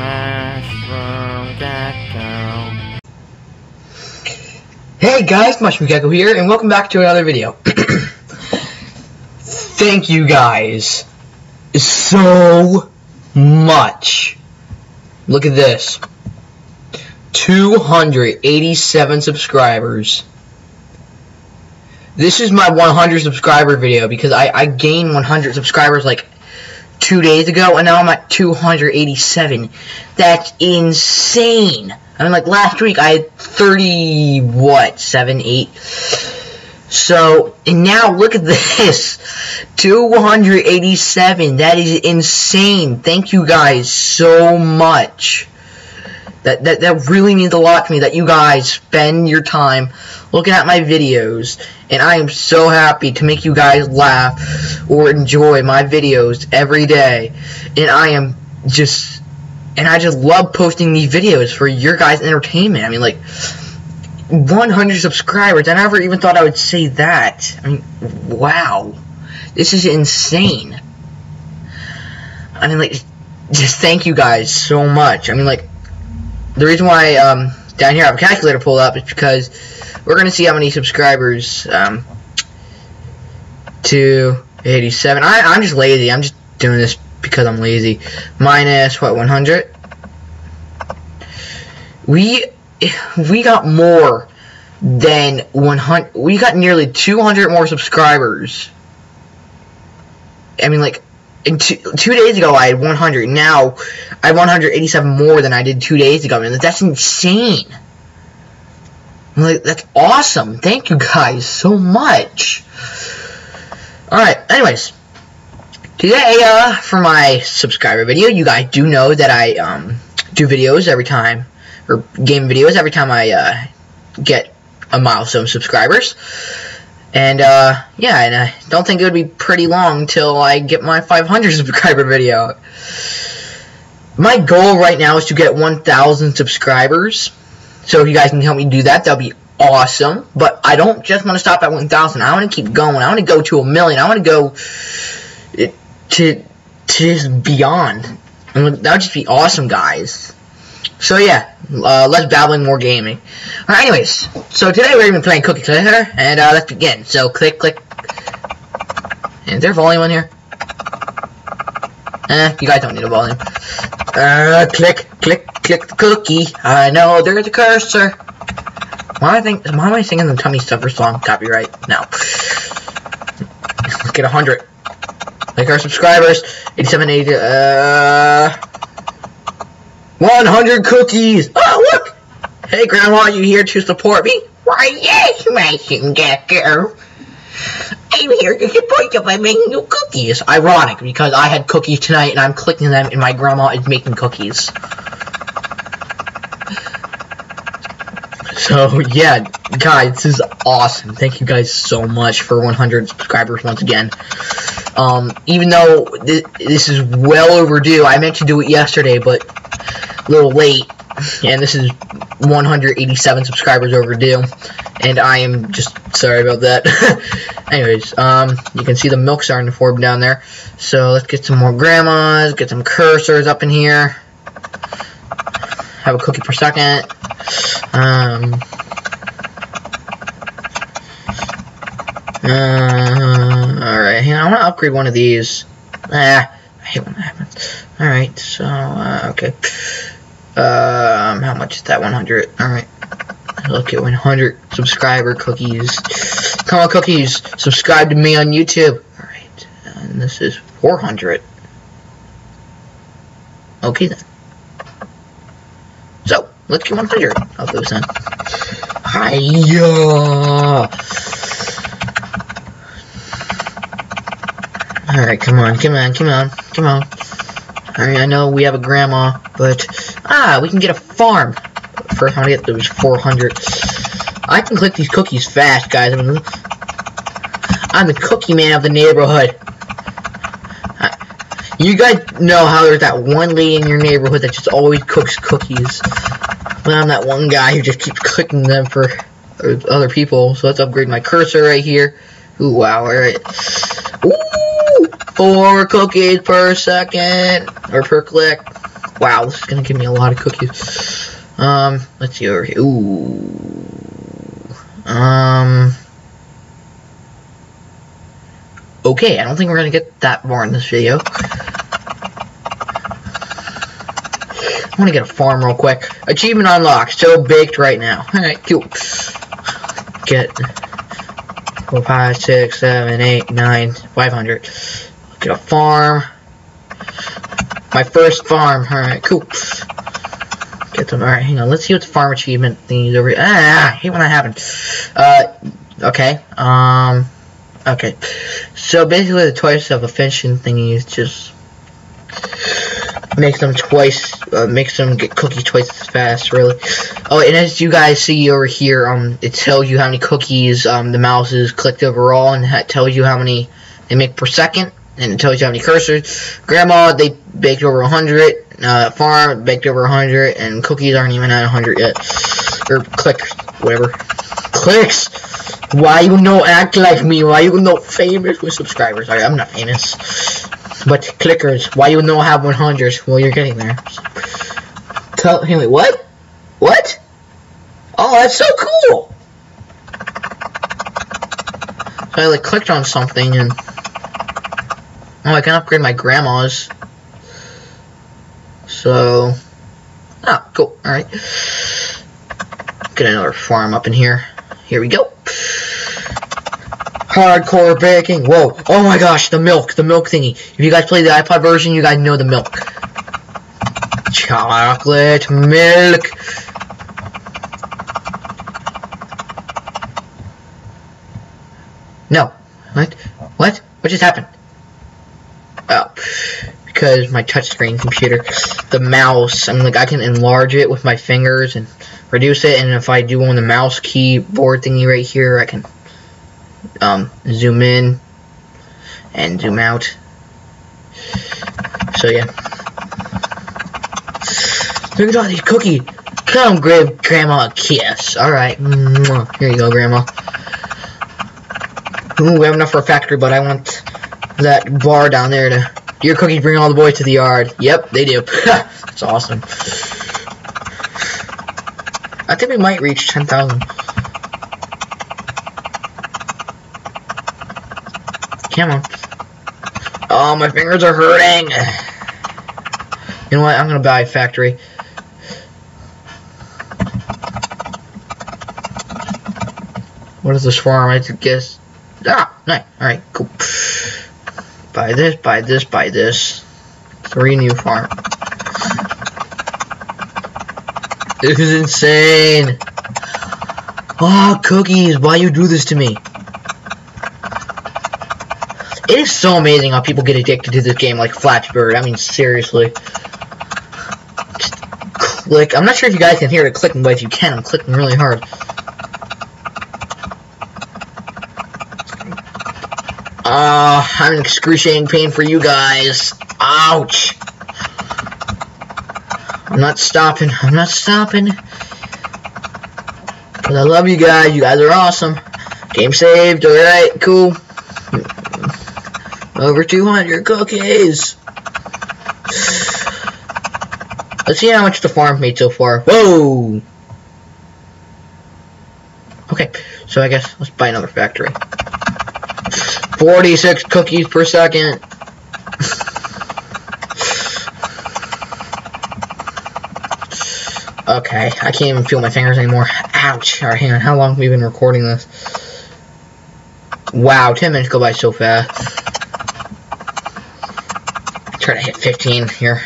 Mushroom Gecko. Hey guys, Mushroom Gecko here, and welcome back to another video. Thank you guys so much. Look at this. 287 subscribers. This is my 100 subscriber video because I, I gained 100 subscribers like two days ago, and now I'm at 287. That's insane. I mean, like last week I had 30, what, 7, 8. So, and now look at this. 287. That is insane. Thank you guys so much. That, that, that really means a lot to me that you guys spend your time looking at my videos. And I am so happy to make you guys laugh or enjoy my videos every day. And I am just, and I just love posting these videos for your guys' entertainment. I mean, like, 100 subscribers. I never even thought I would say that. I mean, wow. This is insane. I mean, like, just thank you guys so much. I mean, like, the reason why um, down here I have a calculator pulled up is because we're going to see how many subscribers um, to 87. I, I'm just lazy. I'm just doing this because I'm lazy. Minus, what, 100? We, we got more than 100. We got nearly 200 more subscribers. I mean, like, two, two days ago I had 100. Now I have 187 more than I did two days ago. I mean, that's insane. Like, that's awesome. Thank you guys so much. Alright, anyways. Today, uh, for my subscriber video, you guys do know that I, um, do videos every time, or game videos every time I, uh, get a milestone subscribers. And, uh, yeah, and I don't think it would be pretty long until I get my 500 subscriber video. My goal right now is to get 1,000 subscribers. So if you guys can help me do that, that'll be awesome. But I don't just want to stop at 1,000. I want to keep going. I want to go to a million. I want to go to, to just beyond. And that would just be awesome, guys. So yeah, uh, less babbling, more gaming. Alright, anyways, so today we're even playing Cookie Clicker, and uh, let's begin. So click, click. And is there volume on here? Eh, you guys don't need a volume. Uh, click, click, click the cookie. I know there's a cursor. Why am I think? Why am I singing the Tummy Stuffer song? Copyright? No. Get a hundred. Like our subscribers, 87, 80, uh, 100 cookies. Oh, look. Hey, Grandma, are you here to support me? Why, yes, Mason Gecko. I'm here to support you by making you cookies. Ironic, because I had cookies tonight and I'm clicking them and my grandma is making cookies. So, yeah, guys, this is awesome. Thank you guys so much for 100 subscribers once again. Um, even though th this is well overdue, I meant to do it yesterday, but little late. And this is 187 subscribers overdue. And I am just sorry about that. Anyways, um, you can see the milk starting to form down there. So let's get some more grandmas, get some cursors up in here. Have a cookie per second. Um, uh, alright, hang on, I want to upgrade one of these. Ah, I hate when that happens. Alright, so, uh, okay. Um, how much is that? 100. Alright. Look at 100 subscriber cookies. Come on, cookies. Subscribe to me on YouTube. Alright. And this is 400. Okay, then. So, let's get 100 of those then. Hiya! Alright, come on, come on, come on, come on. Alright, I know we have a grandma, but ah, we can get a farm. First, I want to get those 400. I can click these cookies fast, guys. I mean, I'm the cookie man of the neighborhood. You guys know how there's that one lady in your neighborhood that just always cooks cookies. But I'm that one guy who just keeps clicking them for other people. So let's upgrade my cursor right here. Ooh, wow, alright. Ooh! Four cookies per second, or per click. Wow, this is gonna give me a lot of cookies. Um, let's see over here. Ooh. Um. Okay, I don't think we're gonna get that far in this video. I want to get a farm real quick. Achievement unlocked. So baked right now. Alright, cool. Get four, five, six, seven, eight, nine, five hundred. Get a farm. My first farm. Alright, cool. Get them. Alright, hang on. Let's see what the farm achievement thingy is over here. Ah, I hate when that happens. Uh, okay. Um, okay. So basically, the twice of a finishing thingy is just makes them twice, uh, makes them get cookies twice as fast, really. Oh, and as you guys see over here, um, it tells you how many cookies um, the mouse is clicked overall, and it tells you how many they make per second, and it tells you how many cursors. Grandma, they baked over 100, uh, farm, baked over 100, and cookies aren't even at 100 yet. Or clicks, whatever. Clicks! Why you no act like me? Why you no famous with subscribers? Sorry, I'm not famous. But clickers, why you no have 100? Well, you're getting there. Tell, hey, wait, what? What? Oh, that's so cool! So I like clicked on something and oh, I can upgrade my grandma's. So, ah, cool. All right, get another farm up in here. Here we go. Hardcore baking. Whoa. Oh my gosh, the milk. The milk thingy. If you guys play the iPod version, you guys know the milk. Chocolate milk. No. What? What? What just happened? Oh. Because my touchscreen computer, the mouse, I'm like, I can enlarge it with my fingers and reduce it, and if I do on the mouse keyboard thingy right here, I can um, zoom in and zoom out. So yeah. Look at all these cookies. Come give Grandma a kiss. Alright. Here you go, Grandma. Ooh, we have enough for a factory, but I want that bar down there to... Your cookies bring all the boys to the yard. Yep, they do. That's awesome. I think we might reach 10,000. Come on. Oh, my fingers are hurting. You know what? I'm gonna buy a factory. What is this farm? I guess. Ah, nice. Alright, cool. Buy this, buy this, buy this. Three new farm. This is insane. Oh, cookies, why you do this to me? It is so amazing how people get addicted to this game like Flappy Bird. I mean, seriously. Just click. I'm not sure if you guys can hear it clicking, but if you can, I'm clicking really hard. Uh, I'm in excruciating pain for you guys. Ouch. I'm not stopping. I'm not stopping. Because I love you guys. You guys are awesome. Game saved. Alright, cool. Over 200 cookies. Let's see how much the farm made so far. Whoa! Okay, so I guess let's buy another factory. 46 cookies per second. Okay, I can't even feel my fingers anymore. Ouch. Alright, hang on. How long have we been recording this? Wow, 10 minutes go by so fast. Try to hit 15 here.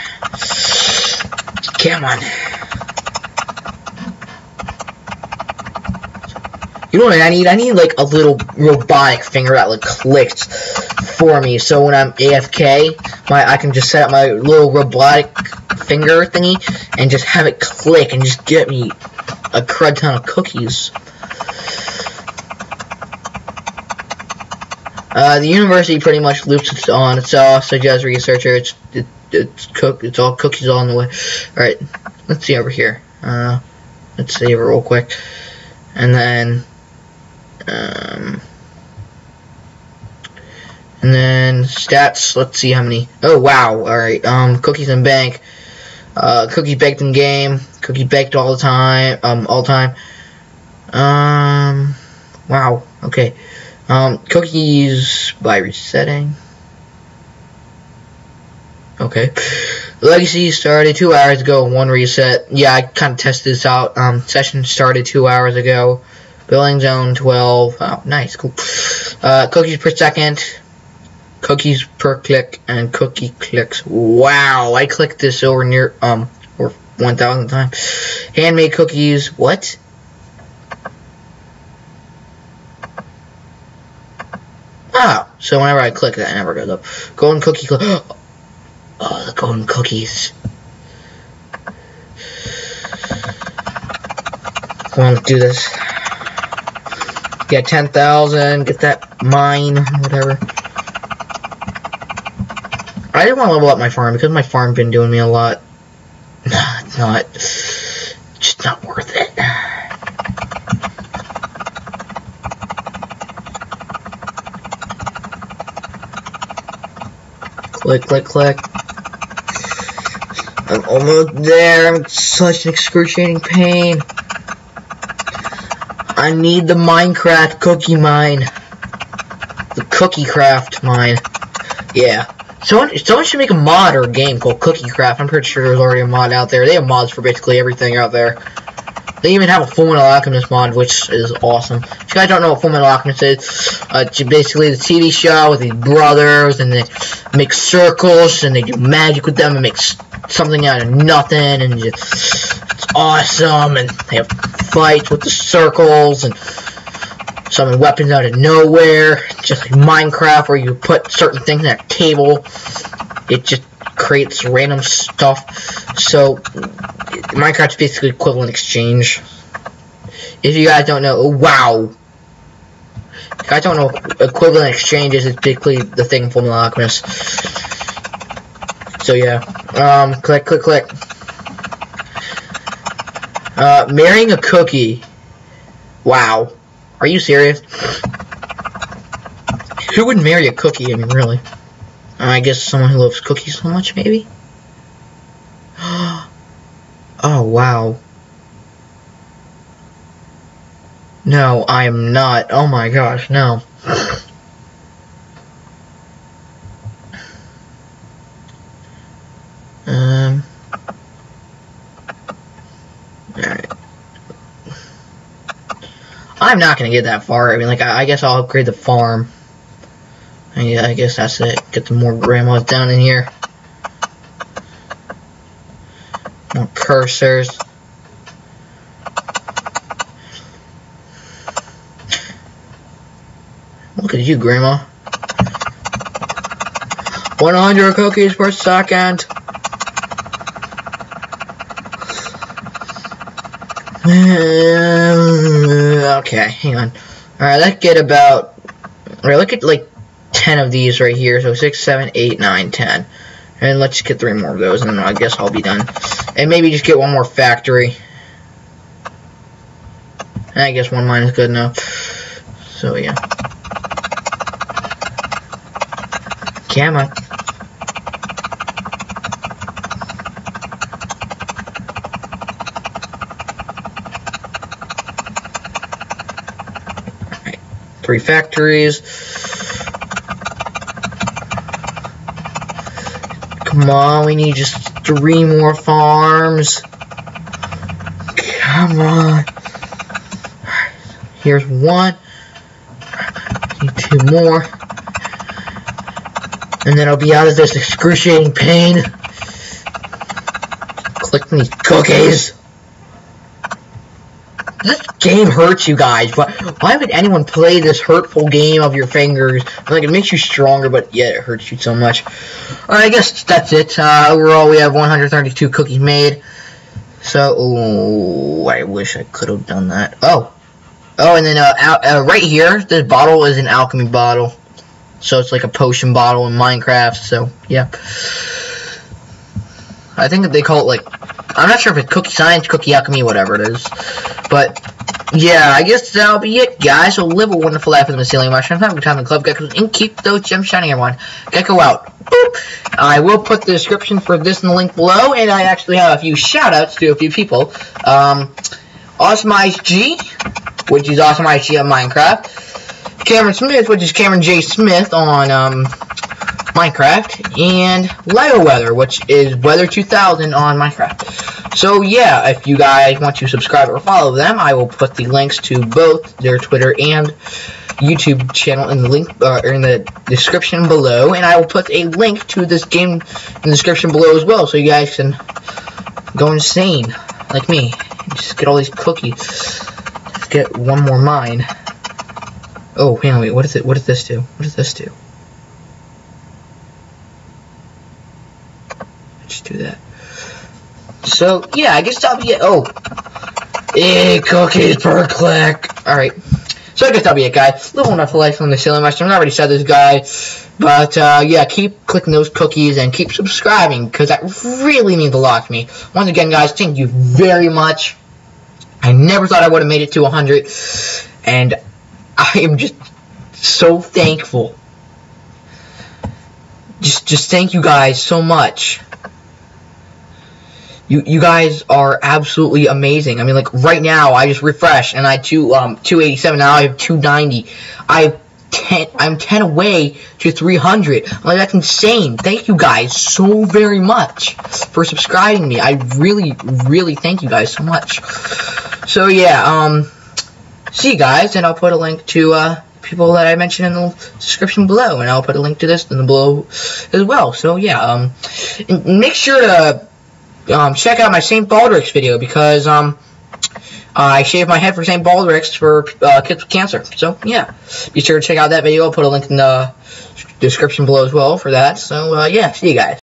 Come on. You know what I need? I need like a little robotic finger that like clicks for me. So when I'm AFK, my I can just set up my little robotic finger thingy and just have it click and just get me a crud ton of cookies. Uh, the university pretty much loops on itself, such as researcher. It's it, it's cook. It's all cookies all on the way. All right, let's see over here. Uh, let's save it real quick, and then um, and then stats. Let's see how many. Oh wow! All right. Um, cookies and bank. Uh, cookie baked in game. Cookie baked all the time. Um, all time. Um, wow. Okay. Um, cookies by resetting. Okay. Legacy started two hours ago. One reset. Yeah, I kind of tested this out. Um, session started two hours ago. Billing zone 12. Oh, nice. Cool. Uh, cookies per second. Cookies per click and cookie clicks. Wow, I clicked this over near um or 1,000 times. Handmade cookies. What? Oh, so whenever I click that, it never goes up. Golden cookie. Oh, the golden cookies. Want to do this? Get 10,000, get that mine, whatever. I didn't want to level up my farm because my farm been doing me a lot. Nah, it's not. Just not worth it. Click, click, click. I'm almost there. I'm such an excruciating pain. I need the Minecraft cookie mine. The cookie craft mine. Yeah. Someone, someone should make a mod or a game called Cookie Craft. I'm pretty sure there's already a mod out there. They have mods for basically everything out there. They even have a Full Metal Alchemist mod, which is awesome. If you guys don't know what Full Metal Alchemist is, uh, it's basically the TV show with these brothers, and they make circles, and they do magic with them, and make something out of nothing, and just, it's awesome, and they have fights with the circles, and summon weapons out of nowhere, just like Minecraft, where you put certain things in a table, it just creates random stuff. So, Minecraft's basically equivalent exchange. If you guys don't know, wow. If guys don't know equivalent exchanges, it's basically the thing the Alchemist. So yeah, um, click, click, click. Uh, marrying a cookie. Wow. Are you serious? Who would marry a cookie? I mean, really. I guess someone who loves cookies so much, maybe? oh, wow. No, I am not. Oh my gosh, no. um. Alright. I'm not gonna get that far. I mean, like, I, I guess I'll upgrade the farm. Yeah, I guess that's it. Get some more grandmas down in here. More cursors. Look at you, Grandma. 100 cookies per second. Okay, hang on. Alright, let's get about... Alright, look at, like, 10 of these right here. So 6, 7, 8, 9, 10. And let's get three more of those, and I guess I'll be done. And maybe just get one more factory. I guess one mine is good enough. So, yeah. Camera. Three factories. Come on, we need just three more farms. Come on. Here's one. Need two more. And then I'll be out of this excruciating pain. Click these cookies. Game hurts you guys. Why, why would anyone play this hurtful game of your fingers? Like, it makes you stronger, but yet it hurts you so much. Alright, I guess that's it. Uh, overall, we have 132 cookies made. So, oh, I wish I could have done that. Oh. Oh, and then uh, uh, right here, this bottle is an alchemy bottle. So it's like a potion bottle in Minecraft. So, yeah. I think they call it like I'm not sure if it's cookie science, cookie alchemy, whatever it is. But yeah, I guess that'll be it, guys. So live a wonderful life in the ceiling mushroom. Have a good time in the Club Geckos and keep those gems shining, everyone. Gecko out. boop. I will put the description for this in the link below, and I actually have a few shout-outs to a few people. Um, Awesome Ice G, which is Awesome G on Minecraft. Cameron Smith, which is Cameron J. Smith on um, Minecraft, and Lego Weather, which is Weather 2000 on Minecraft. So yeah, if you guys want to subscribe or follow them, I will put the links to both their Twitter and YouTube channel in the link uh, or in the description below, and I will put a link to this game in the description below as well, so you guys can go insane like me. Just get all these cookies. Let's get one more mine. Oh, hang on, wait, what is it? What does this do? What does this do? Do that. So, yeah, I guess that'll be it. Oh. Eight cookies per click. Alright. So I guess that'll be it, guys. Little enough to like from the Ceiling Master. I already said this, guy. But, uh, yeah, keep clicking those cookies and keep subscribing, because that really means a lot to me. Once again, guys, thank you very much. I never thought I would have made it to 100, and I am just so thankful. Just, just thank you guys so much. You, you guys are absolutely amazing. I mean, like, right now, I just refreshed, and I two, um, 287, now I have 290. I have 10, I'm 10 away to 300. Like, that's insane. Thank you guys so very much for subscribing me. I really, really thank you guys so much. So, yeah, um, see you guys, and I'll put a link to, uh, people that I mentioned in the description below, and I'll put a link to this in the below as well. So, yeah, um, make sure to, um, check out my St. Baldrick's video, because, um, I shaved my head for St. Baldrick's for uh, kids with cancer. So, yeah. Be sure to check out that video. I'll put a link in the description below as well for that. So, uh, yeah. See you guys.